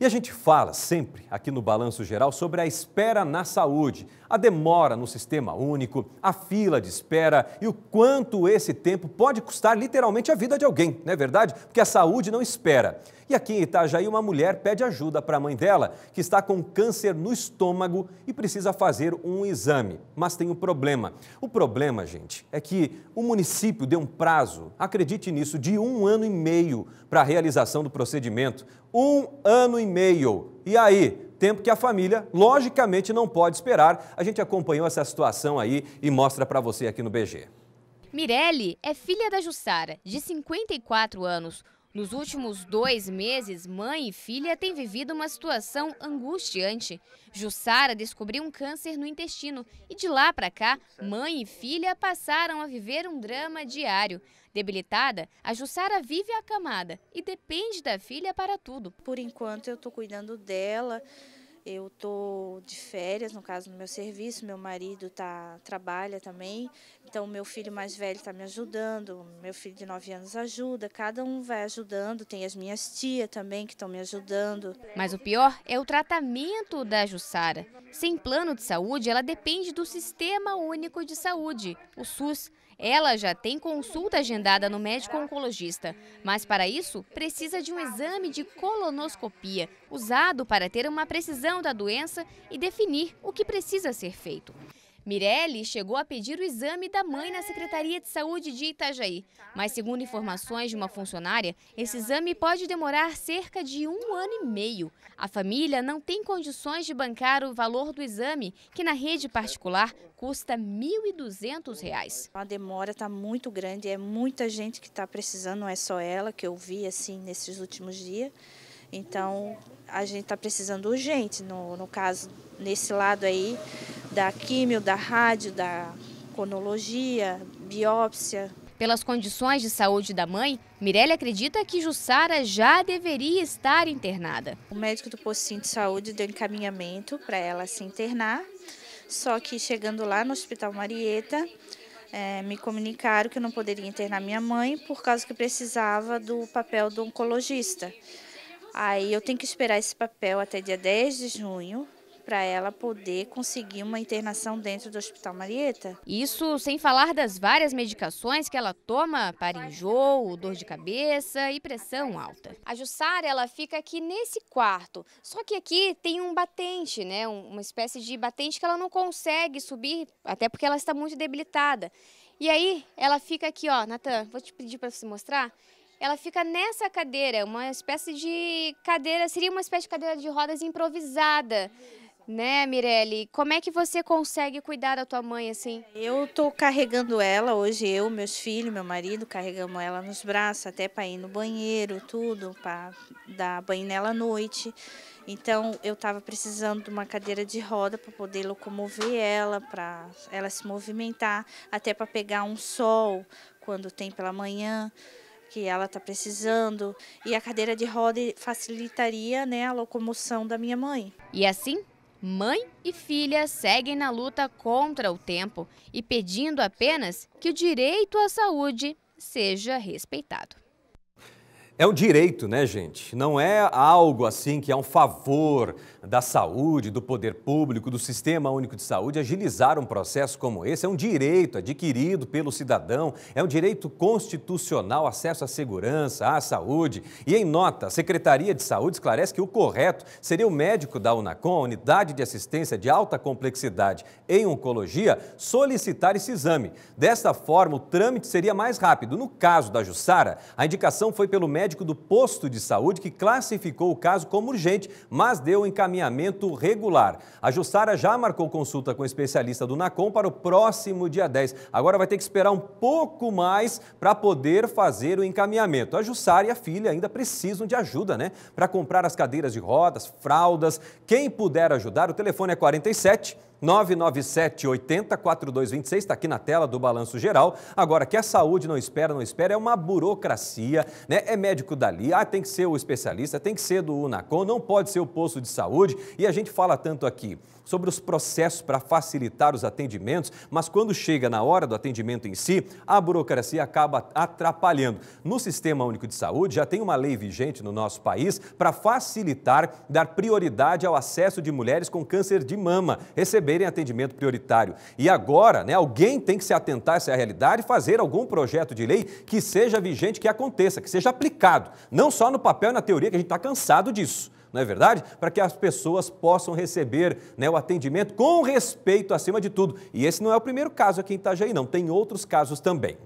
E a gente fala sempre aqui no Balanço Geral sobre a espera na saúde, a demora no sistema único, a fila de espera e o quanto esse tempo pode custar literalmente a vida de alguém, não é verdade? Porque a saúde não espera. E aqui em Itajaí, uma mulher pede ajuda para a mãe dela, que está com câncer no estômago e precisa fazer um exame. Mas tem um problema. O problema, gente, é que o município deu um prazo, acredite nisso, de um ano e meio para a realização do procedimento. Um ano e meio. E aí? Tempo que a família, logicamente, não pode esperar. A gente acompanhou essa situação aí e mostra para você aqui no BG. Mirelle é filha da Jussara, de 54 anos. Nos últimos dois meses, mãe e filha têm vivido uma situação angustiante. Jussara descobriu um câncer no intestino e de lá para cá, mãe e filha passaram a viver um drama diário. Debilitada, a Jussara vive acamada e depende da filha para tudo. Por enquanto eu estou cuidando dela, eu estou de férias, no caso, no meu serviço, meu marido tá, trabalha também, então meu filho mais velho está me ajudando, meu filho de 9 anos ajuda, cada um vai ajudando, tem as minhas tias também que estão me ajudando. Mas o pior é o tratamento da Jussara. Sem plano de saúde, ela depende do Sistema Único de Saúde, o SUS. Ela já tem consulta agendada no médico oncologista, mas para isso precisa de um exame de colonoscopia, usado para ter uma precisão da doença e definir o que precisa ser feito. Mirelle chegou a pedir o exame da mãe na Secretaria de Saúde de Itajaí, mas segundo informações de uma funcionária, esse exame pode demorar cerca de um ano e meio. A família não tem condições de bancar o valor do exame, que na rede particular custa R$ 1.200. A demora está muito grande, é muita gente que está precisando, não é só ela que eu vi assim nesses últimos dias. Então, a gente está precisando urgente, no, no caso, nesse lado aí, da químio, da rádio, da conologia, biópsia. Pelas condições de saúde da mãe, Mirelle acredita que Jussara já deveria estar internada. O médico do postinho de saúde deu encaminhamento para ela se internar, só que chegando lá no Hospital Marieta, é, me comunicaram que eu não poderia internar minha mãe por causa que precisava do papel do oncologista. Aí eu tenho que esperar esse papel até dia 10 de junho para ela poder conseguir uma internação dentro do Hospital Marieta. Isso sem falar das várias medicações que ela toma para enjoo, dor de cabeça e pressão alta. A Jussara, ela fica aqui nesse quarto, só que aqui tem um batente, né, uma espécie de batente que ela não consegue subir, até porque ela está muito debilitada. E aí ela fica aqui, ó, Natan, vou te pedir para você mostrar ela fica nessa cadeira, uma espécie de cadeira, seria uma espécie de cadeira de rodas improvisada. Né, Mirelle? Como é que você consegue cuidar da tua mãe assim? Eu tô carregando ela hoje, eu, meus filhos, meu marido, carregamos ela nos braços, até para ir no banheiro, tudo, para dar banho nela à noite. Então, eu estava precisando de uma cadeira de roda para poder locomover ela, para ela se movimentar, até para pegar um sol quando tem pela manhã que ela está precisando e a cadeira de roda facilitaria né, a locomoção da minha mãe. E assim, mãe e filha seguem na luta contra o tempo e pedindo apenas que o direito à saúde seja respeitado. É um direito, né, gente? Não é algo assim que é um favor da saúde, do poder público, do Sistema Único de Saúde agilizar um processo como esse. É um direito adquirido pelo cidadão, é um direito constitucional, acesso à segurança, à saúde. E em nota, a Secretaria de Saúde esclarece que o correto seria o médico da Unacom, Unidade de Assistência de Alta Complexidade em Oncologia, solicitar esse exame. Desta forma, o trâmite seria mais rápido. No caso da Jussara, a indicação foi pelo médico médico do posto de saúde que classificou o caso como urgente, mas deu encaminhamento regular. A Jussara já marcou consulta com o especialista do NACOM para o próximo dia 10. Agora vai ter que esperar um pouco mais para poder fazer o encaminhamento. A Jussara e a filha ainda precisam de ajuda, né? Para comprar as cadeiras de rodas, fraldas. Quem puder ajudar, o telefone é 47 997 80 4226 está aqui na tela do Balanço Geral. Agora, que a saúde não espera, não espera, é uma burocracia, né? É médico dali, ah, tem que ser o especialista, tem que ser do Unacom, não pode ser o posto de saúde. E a gente fala tanto aqui sobre os processos para facilitar os atendimentos, mas quando chega na hora do atendimento em si, a burocracia acaba atrapalhando. No Sistema Único de Saúde já tem uma lei vigente no nosso país para facilitar, dar prioridade ao acesso de mulheres com câncer de mama, receberem atendimento prioritário. E agora, né, alguém tem que se atentar a essa realidade e fazer algum projeto de lei que seja vigente, que aconteça, que seja aplicado, não só no papel e na teoria, que a gente está cansado disso não é verdade? Para que as pessoas possam receber né, o atendimento com respeito acima de tudo. E esse não é o primeiro caso aqui em Itajaí, não. Tem outros casos também.